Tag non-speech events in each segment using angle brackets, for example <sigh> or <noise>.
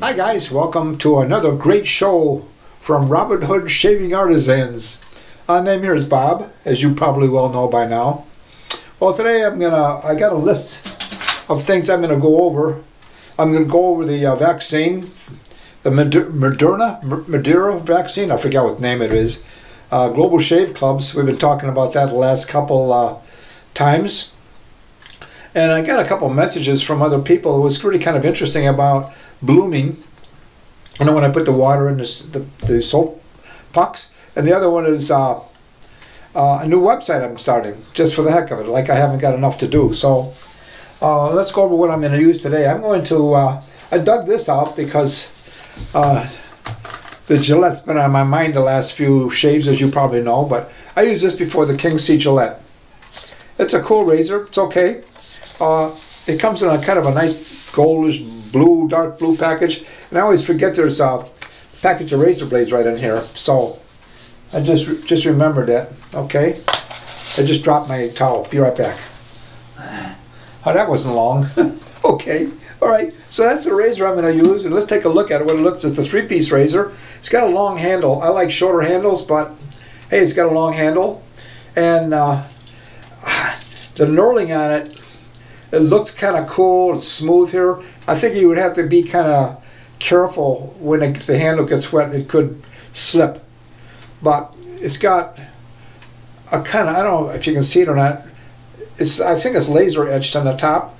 Hi guys, welcome to another great show from Robin Hood Shaving Artisans. My name here is Bob, as you probably well know by now. Well today I'm gonna, I got a list of things I'm gonna go over. I'm gonna go over the uh, vaccine, the Moderna, Madeira vaccine, I forget what name it is. Uh, Global Shave Clubs, we've been talking about that the last couple uh, times. And I got a couple messages from other people. It was really kind of interesting about blooming. And then when I put the water in the, the, the soap pucks. And the other one is uh, uh, a new website I'm starting, just for the heck of it, like I haven't got enough to do. So uh, let's go over what I'm going to use today. I'm going to, uh, I dug this out because uh, the Gillette's been on my mind the last few shaves, as you probably know, but I used this before the King C Gillette. It's a cool razor, it's okay. Uh, it comes in a kind of a nice goldish blue, dark blue package. And I always forget there's a package of razor blades right in here. So I just just remembered that. Okay. I just dropped my towel. Be right back. <sighs> Oh, that wasn't long. <laughs> okay. All right. So that's the razor I'm going to use. And let's take a look at it. What it looks It's a three-piece razor. It's got a long handle. I like shorter handles, but hey, it's got a long handle. And uh, <sighs> the knurling on it it looks kind of cool. It's smooth here. I think you would have to be kind of careful when it, the handle gets wet. It could slip. But it's got a kind of, I don't know if you can see it or not. It's I think it's laser etched on the top.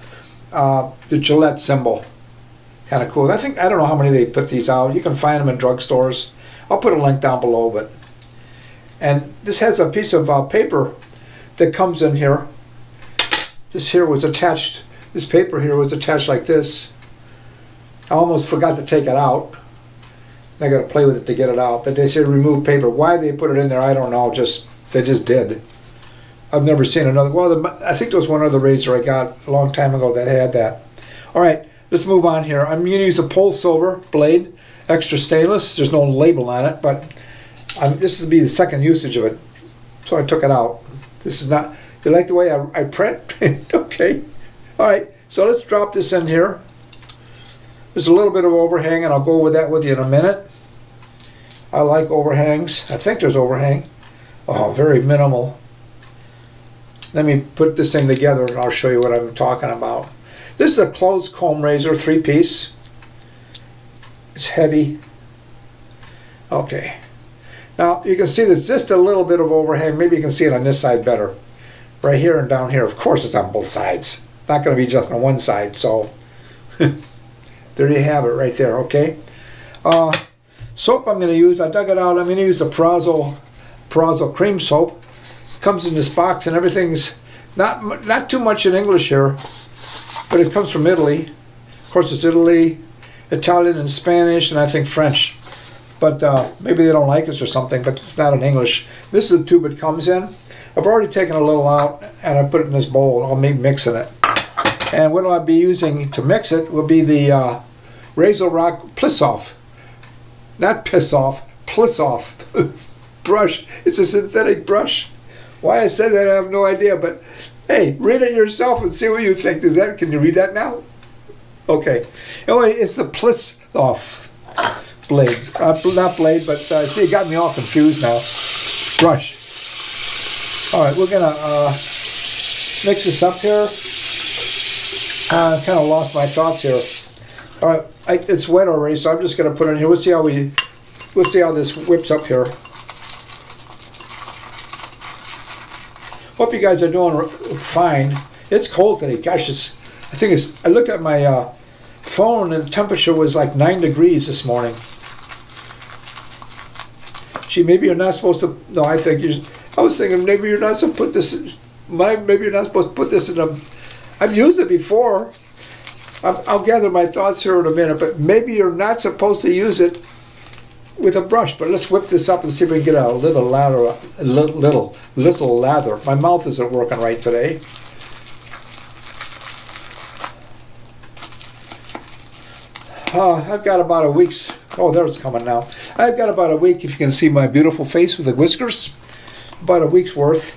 Uh, the Gillette symbol. Kind of cool. I think, I don't know how many they put these out. You can find them in drugstores. I'll put a link down below. But And this has a piece of uh, paper that comes in here this here was attached, this paper here was attached like this. I almost forgot to take it out. I got to play with it to get it out. But they said remove paper. Why they put it in there, I don't know. Just They just did. I've never seen another. Well, the, I think there was one other razor I got a long time ago that had that. All right, let's move on here. I'm going to use a Pol Silver blade, extra stainless. There's no label on it, but um, this will be the second usage of it. So I took it out. This is not, you like the way I, I print? <laughs> okay. All right, so let's drop this in here. There's a little bit of overhang, and I'll go over that with you in a minute. I like overhangs. I think there's overhang. Oh, very minimal. Let me put this thing together, and I'll show you what I'm talking about. This is a closed comb razor, three-piece. It's heavy. Okay. Now, you can see there's just a little bit of overhang. Maybe you can see it on this side better right here and down here. Of course it's on both sides. Not going to be just on one side. So <laughs> there you have it right there, okay? Uh, soap I'm going to use, I dug it out. I'm going to use the Proraso, Proraso cream soap. comes in this box and everything's not, not too much in English here, but it comes from Italy. Of course it's Italy, Italian and Spanish, and I think French. But uh, maybe they don't like us or something, but it's not in English. This is the tube it comes in. I've already taken a little out and I put it in this bowl. I'll be mixing it. And what I'll be using to mix it will be the uh, RazoRock Pliss-Off. Not Piss Off, Pliss-Off <laughs> brush. It's a synthetic brush. Why I said that I have no idea, but hey, read it yourself and see what you think. Does that? Can you read that now? Okay. Anyway, it's the Pliss-Off blade. Uh, not blade, but uh, see, it got me all confused now. Brush. All right, we're gonna uh, mix this up here. I kind of lost my thoughts here. All right, I, it's wet already, so I'm just gonna put it in here. We'll see how we, we'll see how this whips up here. Hope you guys are doing fine. It's cold today. Gosh, it's, I think it's, I looked at my uh, phone and the temperature was like nine degrees this morning. Gee, maybe you're not supposed to, no, I think you're, I was thinking maybe you're not supposed to put this. My maybe you're not supposed to put this in a. I've used it before. I'll, I'll gather my thoughts here in a minute, but maybe you're not supposed to use it with a brush. But let's whip this up and see if we can get a little lather, a little, little, little lather. My mouth isn't working right today. Uh, I've got about a week's, oh, there it's coming now. I've got about a week, if you can see my beautiful face with the whiskers about a week's worth.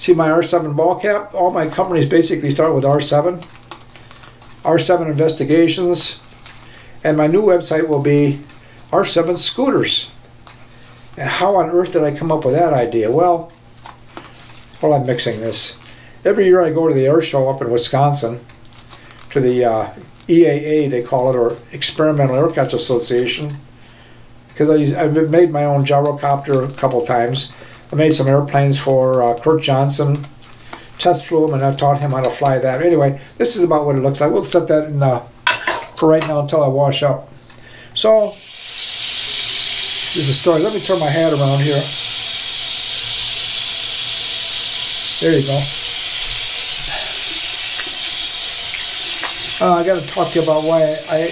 See my R7 ball cap? All my companies basically start with R7. R7 Investigations. And my new website will be R7 Scooters. And how on earth did I come up with that idea? Well, well, I'm mixing this. Every year I go to the air show up in Wisconsin, to the uh, EAA, they call it, or Experimental Aircraft Association, because I've made my own gyrocopter a couple times. I made some airplanes for uh, Kurt Johnson, test flew him, and I taught him how to fly that. Anyway, this is about what it looks like. We'll set that in uh, for right now until I wash up. So, this is a story. Let me turn my hat around here. There you go. Uh, I got to talk to you about why I,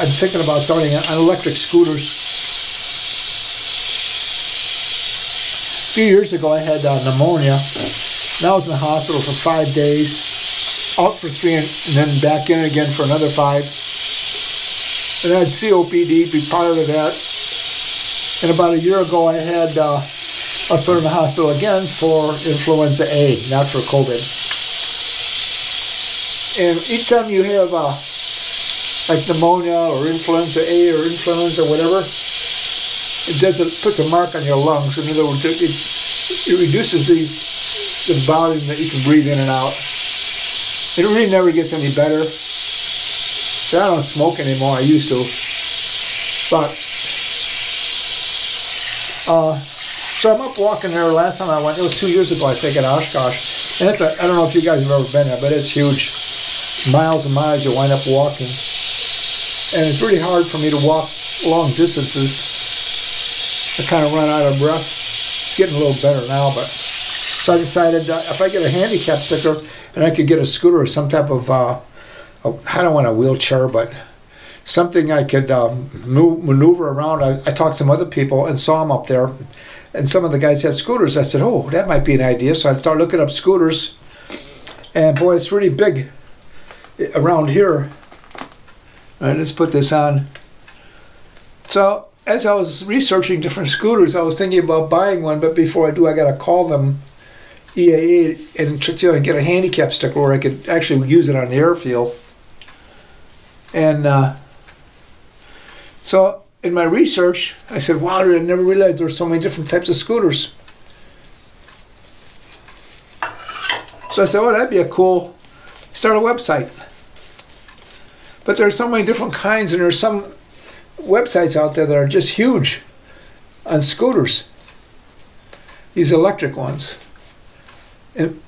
I'm thinking about starting on electric scooters. A few years ago, I had uh, pneumonia. Now I was in the hospital for five days, out for three, and, and then back in again for another five. And I had COPD, be part of that. And about a year ago, I had uh, I was put in the hospital again for influenza A, not for COVID. And each time you have uh, like pneumonia or influenza A or influenza or whatever, it does it puts a mark on your lungs. In other words, it, it, it reduces the the volume that you can breathe in and out. It really never gets any better. But I don't smoke anymore. I used to, but uh, so I'm up walking there. Last time I went, it was two years ago, I think, in Oshkosh. And it's a, I don't know if you guys have ever been there, but it's huge miles and miles you wind up walking. And it's really hard for me to walk long distances. I kind of run out of breath. It's getting a little better now, but so I decided if I get a handicap sticker and I could get a scooter or some type of, uh, I don't want a wheelchair, but something I could um, maneuver around. I, I talked to some other people and saw them up there, and some of the guys had scooters. I said, oh, that might be an idea. So I started looking up scooters, and boy, it's really big around here. All right, let's put this on. So as I was researching different scooters, I was thinking about buying one, but before I do, I got to call them EAA and try to get a handicap sticker where I could actually use it on the airfield. And uh, so in my research, I said, wow, I never realized there were so many different types of scooters. So I said, well, that'd be a cool, start a website. But there are so many different kinds, and there's some websites out there that are just huge on scooters. These electric ones. And,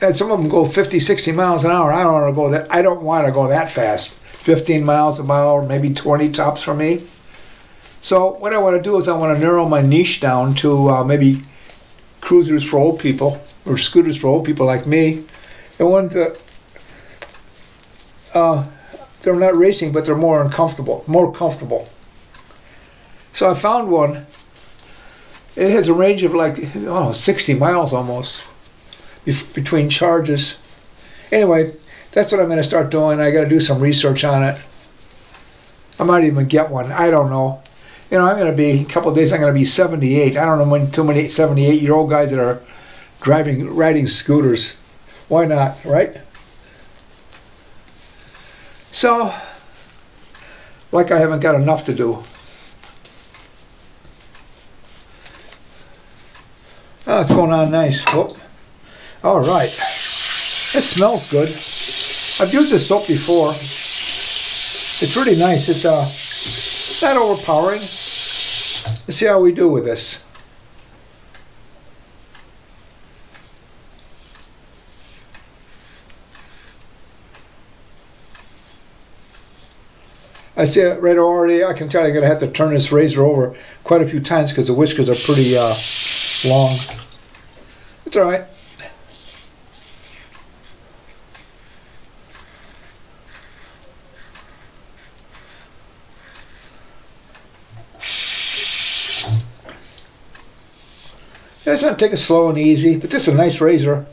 and some of them go 50, 60 miles an hour. I don't want to go that. I don't want to go that fast. 15 miles an hour, maybe 20 tops for me. So what I want to do is I want to narrow my niche down to uh, maybe cruisers for old people or scooters for old people like me, and ones that uh, they're not racing, but they're more uncomfortable, more comfortable. So I found one. It has a range of like oh 60 miles almost between charges. Anyway, that's what I'm going to start doing. I got to do some research on it. I might even get one. I don't know. You know, I'm going to be a couple of days. I'm going to be 78. I don't know when too many 78 year old guys that are driving, riding scooters. Why not, right? So, like I haven't got enough to do. Oh, it's going on nice. Whoop. All right. It smells good. I've used this soap before. It's really nice. It's uh, not overpowering. Let's see how we do with this. I see it right already. I can tell you're going to have to turn this razor over quite a few times because the whiskers are pretty uh, long. It's all right. Yeah, it's going to take it slow and easy, but this is a nice razor.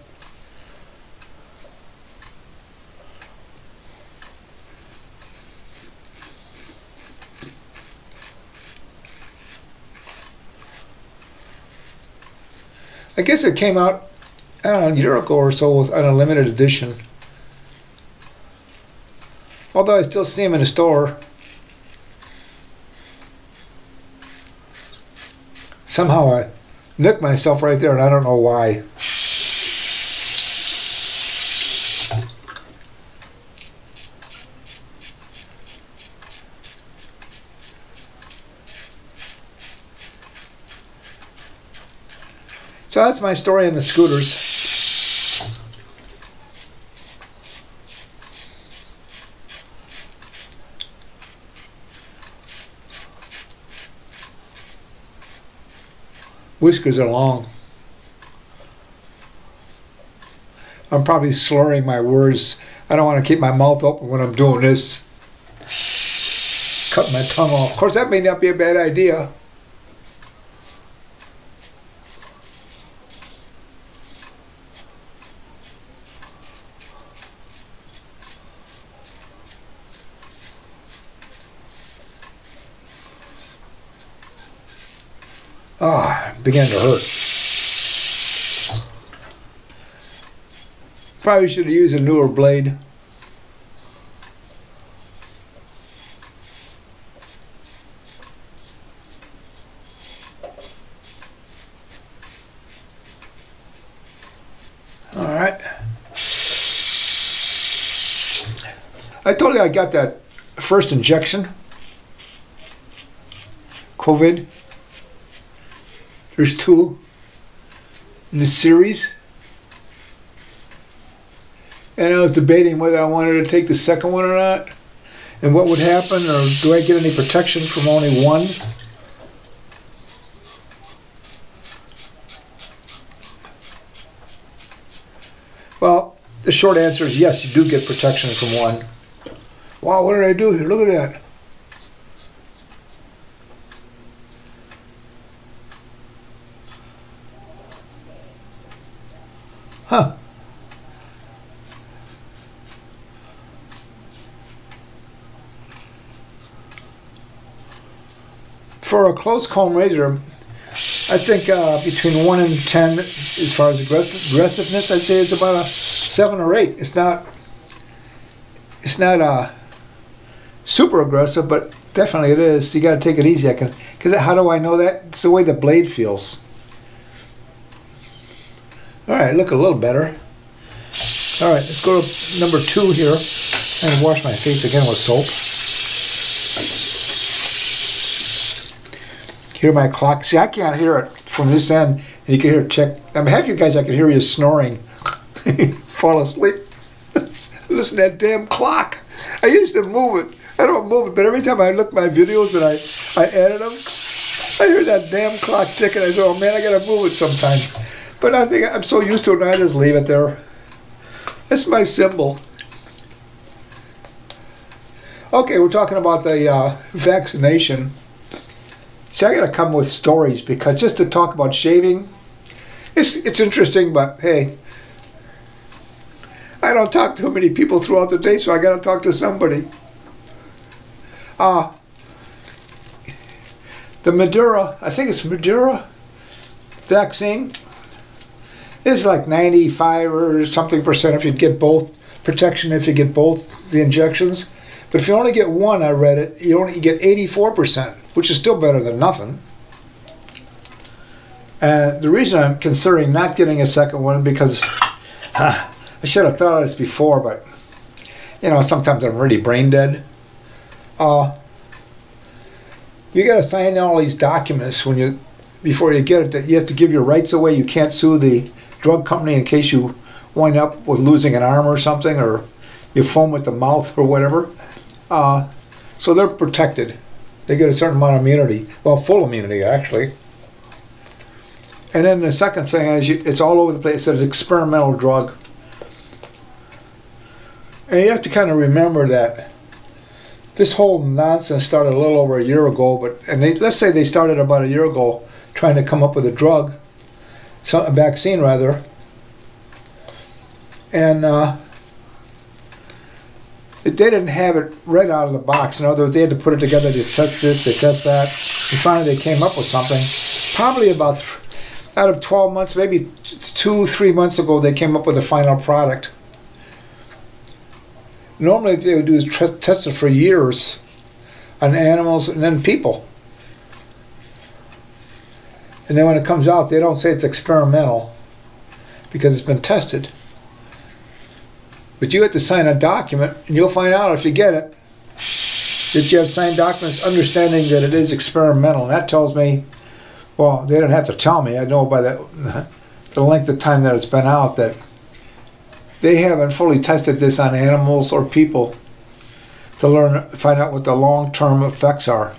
I guess it came out, I don't know, a year ago or so with, an a limited edition. Although I still see them in the store. Somehow I nicked myself right there and I don't know why. So that's my story on the scooters. Whiskers are long. I'm probably slurring my words. I don't want to keep my mouth open when I'm doing this. Cut my tongue off. Of course, that may not be a bad idea. Ah, it began to hurt. Probably should have used a newer blade. All right. I told you I got that first injection. COVID. There's two in the series. And I was debating whether I wanted to take the second one or not. And what would happen, or do I get any protection from only one? Well, the short answer is yes, you do get protection from one. Wow, what did I do here? Look at that. Huh. For a close comb razor, I think uh, between 1 and 10, as far as aggressiveness, I'd say it's about a 7 or 8. It's not, it's not uh, super aggressive, but definitely it is. You got to take it easy. I can, because how do I know that? It's the way the blade feels. Right, look a little better. All right, let's go to number two here and wash my face again with soap. Hear my clock? See, I can't hear it from this end, and you can hear it check. I mean, half you guys, I can hear you snoring. <laughs> Fall asleep. <laughs> Listen to that damn clock. I used to move it. I don't move it, but every time I look my videos and I, I edit them, I hear that damn clock ticking. I say, oh man, I gotta move it sometime. But I think I'm so used to it, I just leave it there. It's my symbol. Okay, we're talking about the uh, vaccination. See, I got to come with stories because just to talk about shaving, it's it's interesting. But hey, I don't talk to many people throughout the day, so I got to talk to somebody. Uh, the Madura, I think it's Madura vaccine is like 95 or something percent if you get both protection if you get both the injections. But if you only get one, I read it, you only get 84%, which is still better than nothing. And the reason I'm considering not getting a second one because I should have thought of this before, but you know, sometimes I'm really brain dead. Uh, you got to sign all these documents when you before you get it. That you have to give your rights away. You can't sue the drug company in case you wind up with losing an arm or something, or you foam at the mouth or whatever. Uh, so they're protected. They get a certain amount of immunity. Well, full immunity, actually. And then the second thing is you, it's all over the place. It says experimental drug. And you have to kind of remember that this whole nonsense started a little over a year ago, but and they, let's say they started about a year ago trying to come up with a drug so, a vaccine rather, and uh, they didn't have it right out of the box. In other words, they had to put it together to test this, to test that, and finally they came up with something. Probably about out of 12 months, maybe two, three months ago, they came up with a final product. Normally, they would do is test it for years on animals and then people. And then when it comes out, they don't say it's experimental because it's been tested. But you have to sign a document, and you'll find out if you get it that you have signed documents understanding that it is experimental. And that tells me, well, they don't have to tell me. I know by the, <laughs> the length of time that it's been out that they haven't fully tested this on animals or people to learn, find out what the long-term effects are.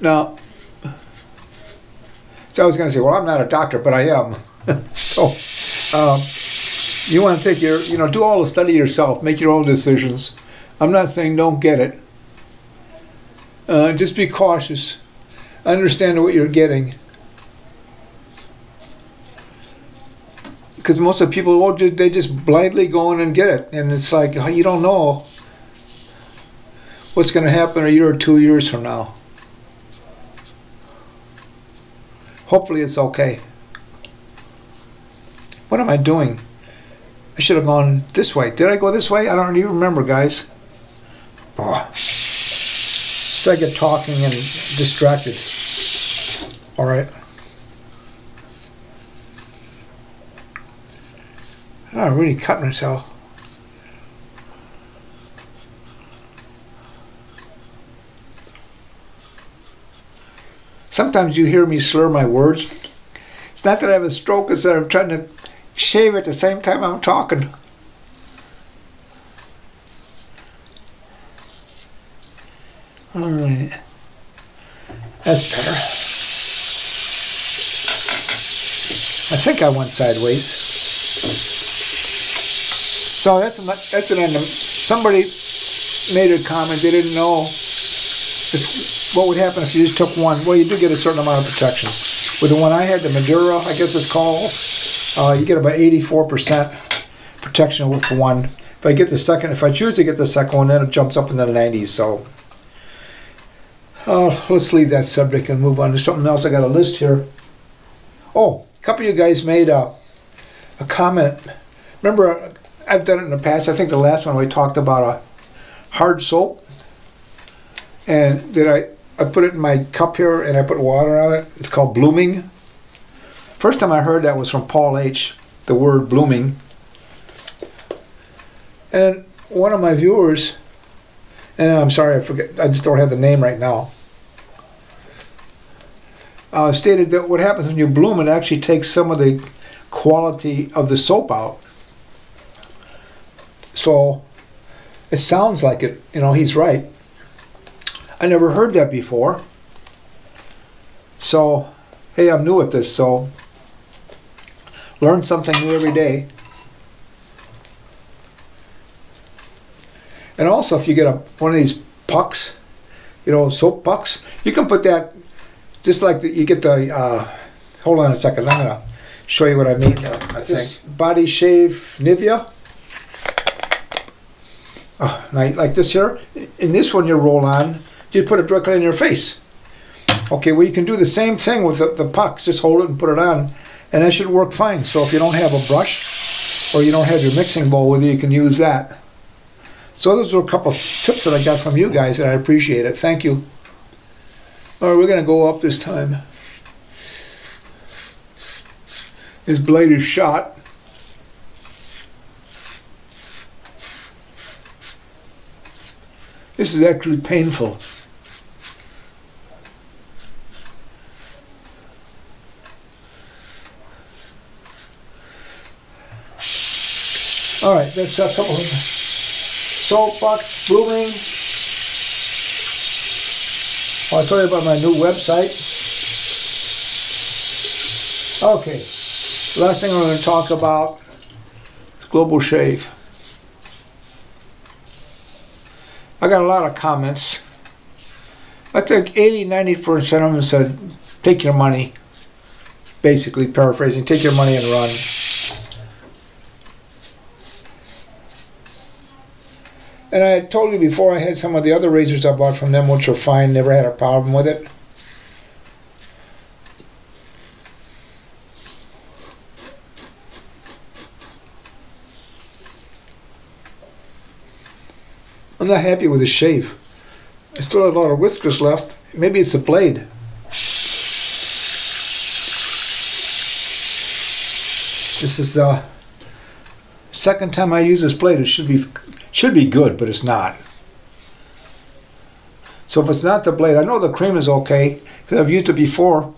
Now, so I was going to say, well, I'm not a doctor, but I am. <laughs> so, um, you want to take your, you know, do all the study yourself, make your own decisions. I'm not saying don't get it. Uh, just be cautious. Understand what you're getting. Because most of the people, oh, they just blindly go in and get it. And it's like, you don't know what's going to happen a year or two years from now. Hopefully it's okay. What am I doing? I should have gone this way. Did I go this way? I don't even remember, guys. Oh. So I get talking and distracted. All right. Oh, I really cut myself. Sometimes you hear me slur my words. It's not that I have a stroke, it's that I'm trying to shave at the same time I'm talking. Alright. That's better. I think I went sideways. So that's that's an. Somebody made a comment. They didn't know if, what would happen if you just took one. Well, you do get a certain amount of protection. With the one I had, the Madura, I guess it's called, uh, you get about 84% protection with one. If I get the second, if I choose to get the second one, then it jumps up in the 90s. So uh, let's leave that subject and move on to something else. I got a list here. Oh, a couple of you guys made a, a comment. Remember, I've done it in the past. I think the last one we talked about a hard soap. And did I, I put it in my cup here and I put water on it. It's called blooming. First time I heard that was from Paul H., the word blooming. And one of my viewers, and I'm sorry, I forget, I just don't have the name right now, uh, stated that what happens when you bloom, it actually takes some of the quality of the soap out. So it sounds like it, you know, he's right. I never heard that before. So, hey, I'm new at this, so Learn something new every day. And also, if you get a one of these pucks, you know, soap pucks, you can put that just like the, you get the. Uh, hold on a second. I'm gonna show you what I mean. Uh, I this think. body shave Nivea. Oh, like this here. In this one, you roll on. You put it directly in your face. Okay, well you can do the same thing with the, the pucks. Just hold it and put it on and that should work fine. So if you don't have a brush or you don't have your mixing bowl with you, you can use that. So those are a couple of tips that I got from you guys and I appreciate it. Thank you. All right, we're going to go up this time. This blade is shot. This is actually painful. All right, that's a couple of salt box blooming. Oh, I'll tell you about my new website. Okay, last thing I'm going to talk about is Global Shave. I got a lot of comments. I think 80, 90% of them said, take your money. Basically, paraphrasing, take your money and run. And I told you before, I had some of the other razors I bought from them, which were fine, never had a problem with it. I'm not happy with the shave. I still have a lot of whiskers left. Maybe it's the blade. This is uh second time I use this blade. It should be should be good, but it's not. So if it's not the blade, I know the cream is okay because I've used it before.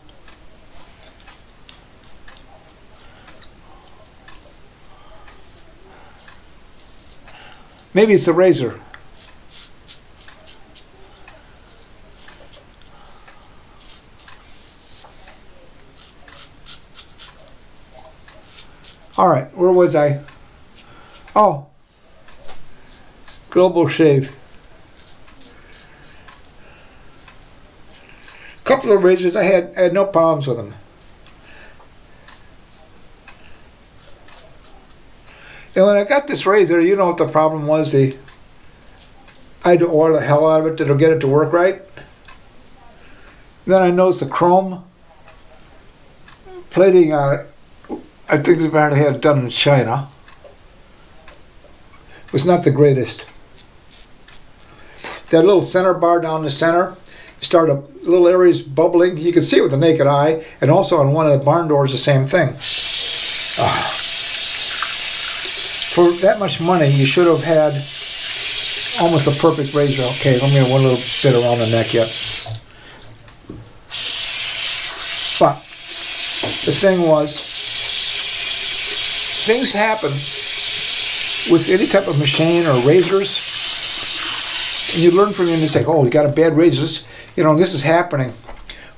Maybe it's the razor. All right, where was I? Oh, Global Shave. couple of razors, I had, I had no problems with them. And when I got this razor, you know what the problem was? The I had to oil the hell out of it to get it to work right. Then I noticed the chrome plating on it. I think they might have had it done in China. Was not the greatest. That little center bar down the center, start a little areas bubbling. You can see it with the naked eye, and also on one of the barn doors, the same thing. Ah. For that much money, you should have had almost a perfect razor. Okay, let me have one little bit around the neck yet. But the thing was, things happen with any type of machine or razors, you learn from them and you say, oh, you got a bad razor you know, this is happening.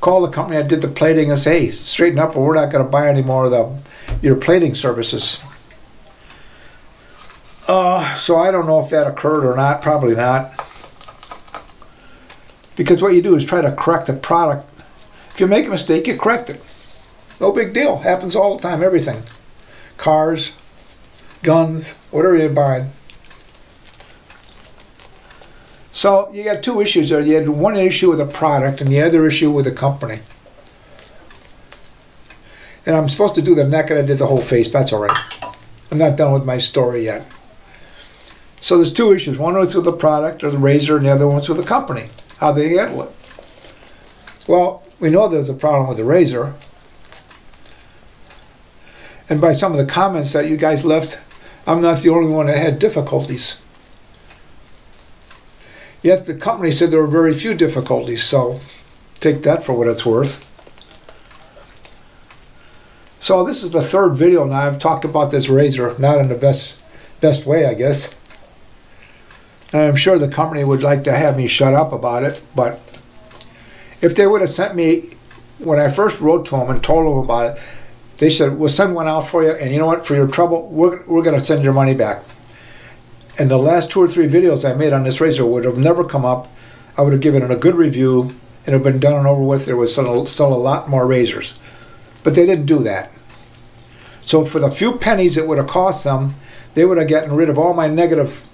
Call the company that did the plating and say, hey, straighten up or we're not going to buy any more of the, your plating services. Uh, so I don't know if that occurred or not, probably not. Because what you do is try to correct the product. If you make a mistake, you correct it. No big deal. Happens all the time, everything. Cars, guns, whatever you're buying. So you got two issues there. You had one issue with the product and the other issue with the company. And I'm supposed to do the neck and I did the whole face. That's all right. I'm not done with my story yet. So there's two issues. One was with the product or the razor and the other one's with the company. How they handle it. Well, we know there's a problem with the razor. And by some of the comments that you guys left, I'm not the only one that had difficulties. Yet the company said there were very few difficulties, so take that for what it's worth. So this is the third video now I've talked about this razor, not in the best best way, I guess. And I'm sure the company would like to have me shut up about it, but if they would have sent me, when I first wrote to them and told them about it, they said, we'll send one out for you, and you know what, for your trouble, we're, we're going to send your money back and the last two or three videos I made on this razor would have never come up. I would have given it a good review and it would have been done and over with. There was still, still a lot more razors. But they didn't do that. So for the few pennies it would have cost them, they would have gotten rid of all my negative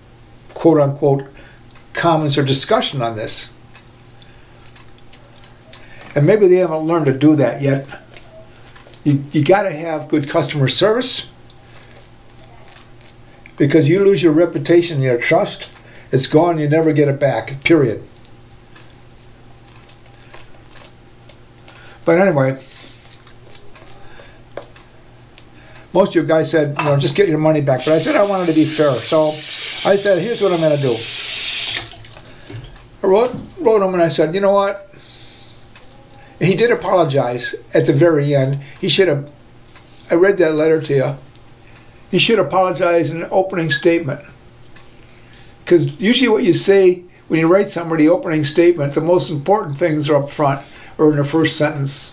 quote unquote comments or discussion on this. And maybe they haven't learned to do that yet. You, you got to have good customer service because you lose your reputation, your trust, it's gone, you never get it back, period. But anyway, most of you guys said, you know, just get your money back. But I said I wanted to be fair. So I said, here's what I'm going to do. I wrote, wrote him and I said, you know what? he did apologize at the very end. He should have, I read that letter to you you should apologize in an opening statement. Because usually what you say when you write something, the opening statement, the most important things are up front or in the first sentence.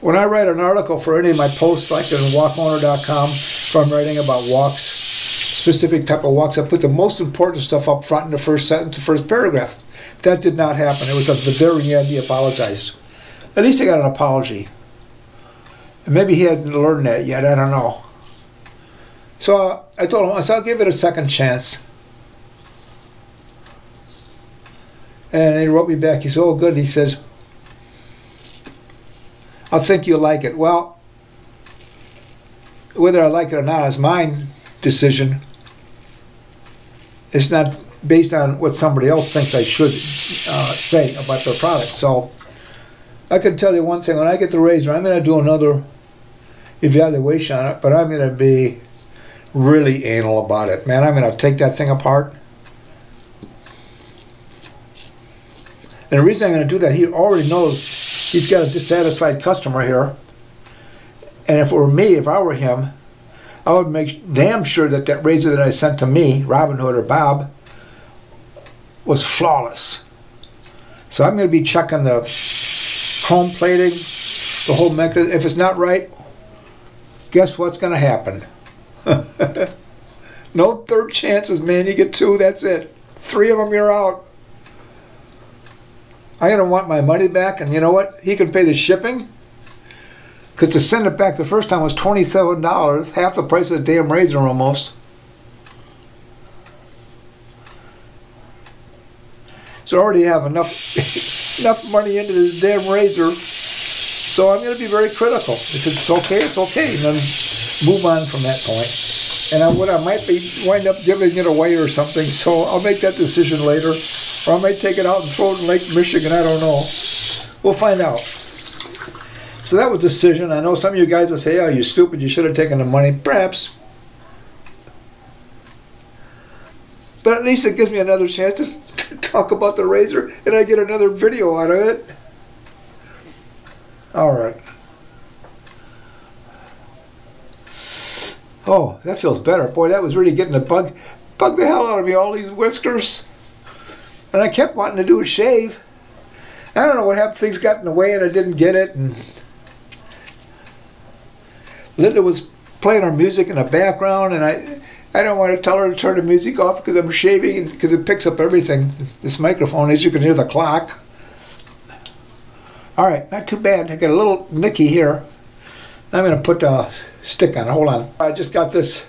When I write an article for any of my posts, like on walkowner.com, if I'm writing about walks, specific type of walks, I put the most important stuff up front in the first sentence, the first paragraph. That did not happen. It was at the very end he apologized. At least I got an apology. Maybe he hadn't learned that yet. I don't know. So I told him, I said, I'll give it a second chance. And he wrote me back. He said, oh, good. He says, I think you'll like it. Well, whether I like it or not is my decision. it's not based on what somebody else thinks I should uh, say about their product. So I can tell you one thing: when I get the razor, I'm going to do another evaluation on it, but I'm going to be really anal about it. Man, I'm going to take that thing apart. And the reason I'm going to do that, he already knows he's got a dissatisfied customer here. And if it were me, if I were him, I would make damn sure that that razor that I sent to me, Robin Hood or Bob, was flawless. So I'm going to be checking the chrome plating, the whole mechanism. If it's not right, guess what's going to happen? <laughs> no third chances, man. You get two, that's it. Three of them, you're out. I'm going to want my money back, and you know what? He can pay the shipping. Because to send it back the first time was $27, half the price of the damn razor almost. So I already have enough <laughs> enough money into this damn razor. So I'm going to be very critical. If it's okay, it's okay. And then move on from that point. And I, what I might be wind up giving it away or something. So I'll make that decision later. Or I might take it out and throw it in Lake Michigan. I don't know. We'll find out. So that was decision. I know some of you guys will say, oh, you stupid, you should have taken the money. Perhaps. But at least it gives me another chance to <laughs> talk about the razor and I get another video out of it. All right. Oh, that feels better. Boy, that was really getting a bug, bug the hell out of me, all these whiskers. And I kept wanting to do a shave. I don't know what happened. Things got in the way and I didn't get it. And Linda was playing our music in the background, and I, I don't want to tell her to turn the music off because I'm shaving because it picks up everything. This microphone, as you can hear the clock. All right, not too bad. I got a little nicky here. I'm going to put a stick on. Hold on. I just got this.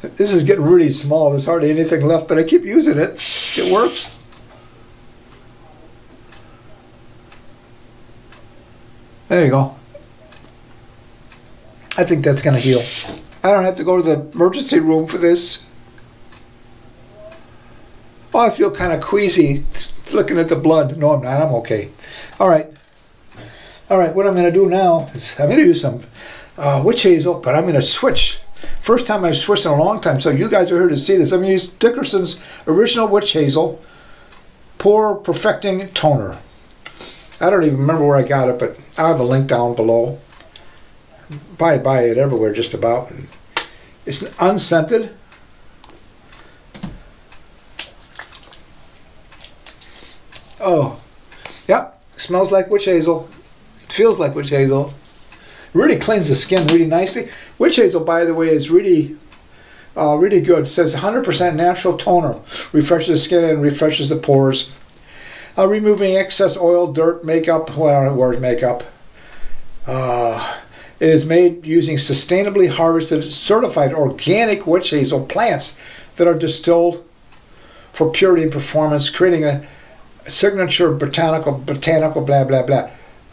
This is getting really small. There's hardly anything left, but I keep using it. It works. There you go. I think that's going to heal. I don't have to go to the emergency room for this. Oh, I feel kind of queasy looking at the blood. No, I'm not. I'm okay. All right. All right, what I'm going to do now is I'm going to use some uh, witch hazel, but I'm going to switch. First time I've switched in a long time, so you guys are here to see this. I'm going to use Dickinson's original witch hazel pore perfecting toner. I don't even remember where I got it, but I have a link down below buy buy it everywhere just about. It's unscented. Oh, yep, smells like witch hazel. It feels like witch hazel. It really cleans the skin really nicely. Witch hazel, by the way, is really, uh, really good. It says 100% natural toner, refreshes the skin and refreshes the pores. Uh, removing excess oil, dirt, makeup. Well, I don't know where's makeup. Uh, it is made using sustainably harvested, certified organic witch hazel plants that are distilled for purity and performance, creating a, a signature botanical, botanical, blah, blah, blah.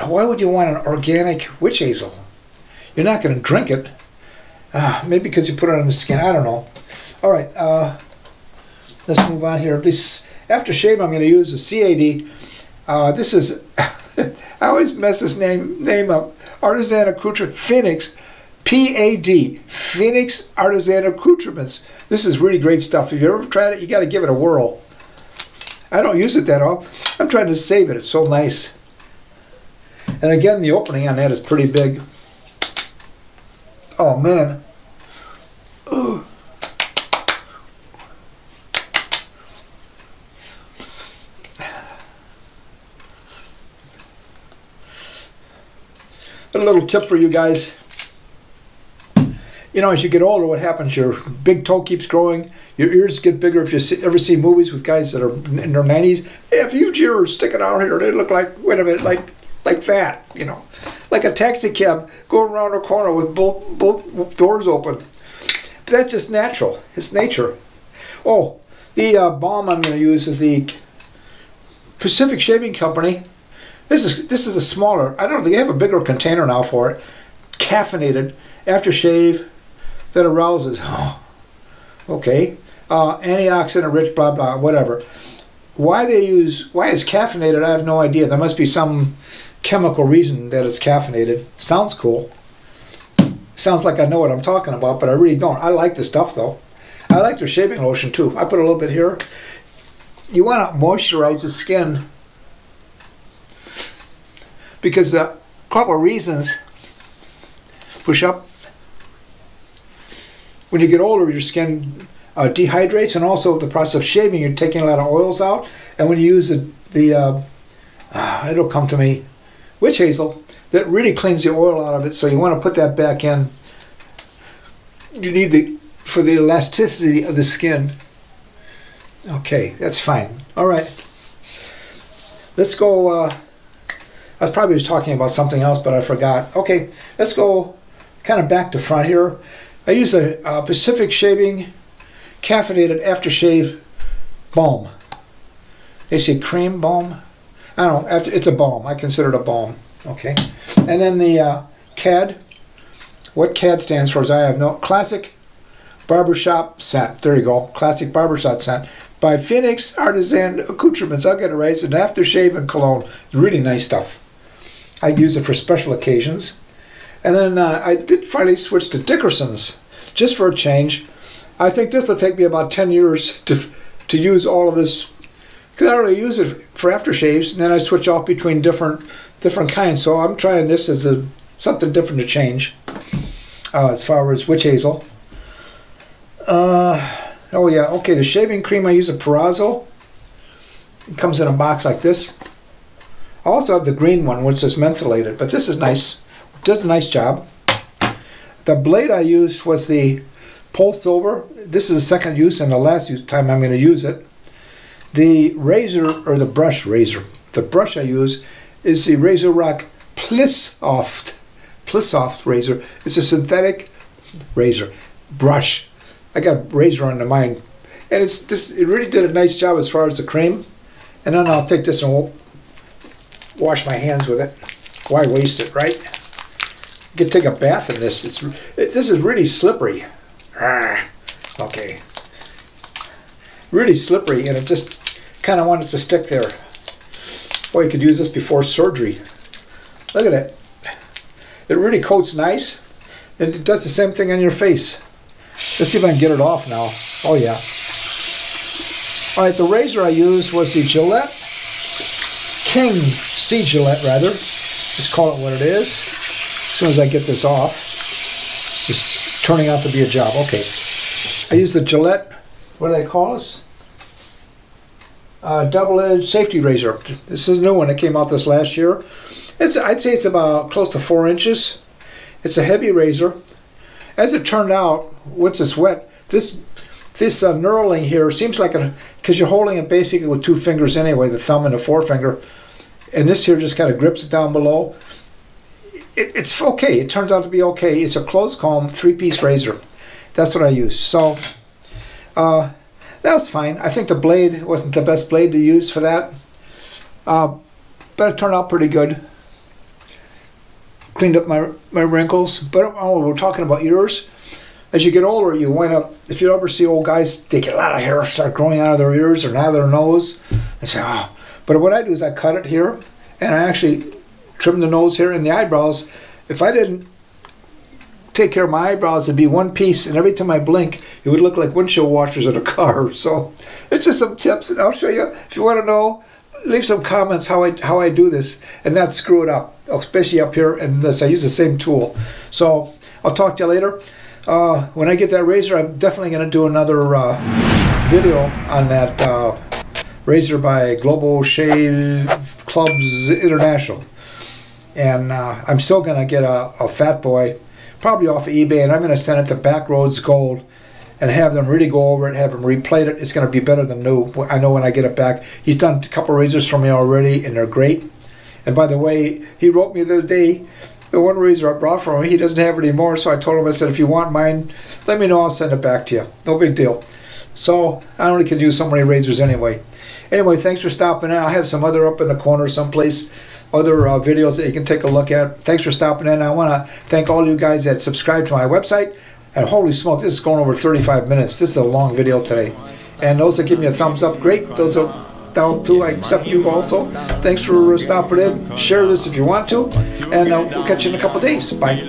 Why would you want an organic witch hazel? You're not going to drink it. Uh, maybe because you put it on the skin. I don't know. All right, uh, let's move on here. This after shave, I'm going to use a CAD. Uh, this is <laughs> I always mess this name name up. Artisan Accoutrement Phoenix, PAD, Phoenix Artisan Accoutrements. This is really great stuff. If you ever tried it, you got to give it a whirl. I don't use it that often. I'm trying to save it. It's so nice. And again, the opening on that is pretty big. Oh, man. Ugh. A little tip for you guys. You know, as you get older, what happens? Your big toe keeps growing. Your ears get bigger. If you see, ever see movies with guys that are in their 90s, they have huge ears sticking out here. They look like, wait a minute, like like that, you know. Like a taxi cab going around a corner with both, both doors open. But that's just natural. It's nature. Oh, the uh, balm I'm going to use is the Pacific Shaving Company this is this is a smaller. I don't know. They have a bigger container now for it. Caffeinated aftershave that arouses. Oh, <sighs> okay. uh, antioxidant rich, blah blah, whatever. Why they use why it's caffeinated, I have no idea. There must be some chemical reason that it's caffeinated. Sounds cool. Sounds like I know what I'm talking about, but I really don't. I like the stuff though. I like their shaving lotion too. I put a little bit here. You want to moisturize the skin because a couple of reasons. Push up. When you get older, your skin uh, dehydrates, and also the process of shaving, you're taking a lot of oils out. And when you use the, the uh, uh, <sighs> it'll come to me, witch hazel, that really cleans the oil out of it. So you want to put that back in. You need the for the elasticity of the skin. Okay, that's fine. All right. Let's go. Uh, I was probably was talking about something else, but I forgot. Okay, let's go kind of back to front here. I use a, a Pacific Shaving Caffeinated Aftershave Balm. They say cream balm. I don't know. It's a balm. I consider it a balm. Okay. And then the uh, CAD. What CAD stands for is I have no classic barbershop scent. There you go. Classic barbershop scent by Phoenix Artisan Accoutrements. I'll get it right. It's an aftershave and cologne. Really nice stuff. I use it for special occasions. And then uh, I did finally switch to Dickinson's just for a change. I think this will take me about 10 years to, to use all of this. Because I already use it for aftershaves, and then I switch off between different different kinds. So I'm trying this as a something different to change uh, as far as witch hazel. Uh, oh yeah, okay, the shaving cream I use a Proraso. It comes in a box like this. I also have the green one, which is mentholated, but this is nice. It does a nice job. The blade I used was the Pol Silver. This is the second use and the last time I'm going to use it. The razor, or the brush razor, the brush I use is the RazoRock Plissoft. Plissoft razor. It's a synthetic razor brush. I got razor on the mind, and it's this. It really did a nice job as far as the cream. And then I'll take this and wash my hands with it. Why waste it, right? You can take a bath in this. It's it, this is really slippery. Ah, okay. Really slippery, and it just kind of wanted to stick there. Boy, you could use this before surgery. Look at it. It really coats nice, and it does the same thing on your face. Let's see if I can get it off now. Oh yeah. All right, the razor I used was the Gillette King C Gillette rather. Just call it what it is. As soon as I get this off, it's turning out to be a job. Okay. I use the Gillette. What do they call us? Uh, double-edged safety razor. This is a new one. that came out this last year. It's I'd say it's about close to four inches. It's a heavy razor. As it turned out, once it's wet, this this uh, knurling here seems like a because you're holding it basically with two fingers anyway, the thumb and the forefinger, and this here just kind of grips it down below. It, it's okay. It turns out to be okay. It's a close comb three-piece razor. That's what I use. So uh, that was fine. I think the blade wasn't the best blade to use for that, uh, but it turned out pretty good cleaned up my, my wrinkles. But oh, we're talking about ears. As you get older, you wind up, if you ever see old guys, they get a lot of hair start growing out of their ears or out of their nose. And say, oh. But what I do is I cut it here and I actually trim the nose hair and the eyebrows. If I didn't take care of my eyebrows, it'd be one piece, and every time I blink, it would look like windshield washers in a <laughs> car. So it's just some tips, and I'll show you if you want to know leave some comments how I how I do this and not screw it up, especially up here. And this, I use the same tool. So I'll talk to you later. Uh, when I get that razor, I'm definitely going to do another uh, video on that uh, razor by Global Shave Clubs International. And uh, I'm still going to get a, a Fat Boy, probably off of eBay, and I'm going to send it to Backroads Gold and have them really go over it, have them replate it. It's going to be better than new. I know when I get it back. He's done a couple razors for me already, and they're great. And by the way, he wrote me the other day, the one razor I brought from him, he doesn't have it anymore. So I told him, I said, if you want mine, let me know. I'll send it back to you. No big deal. So I only can use so many razors anyway. Anyway, thanks for stopping in. I have some other up in the corner someplace, other uh, videos that you can take a look at. Thanks for stopping in. I want to thank all you guys that subscribe to my website And holy smoke, this is going over 35 minutes. This is a long video today. And those that give me a thumbs up, great. Those that down too, I accept you also. Thanks for stopping in. Share this if you want to. And uh, we'll catch you in a couple days. Bye.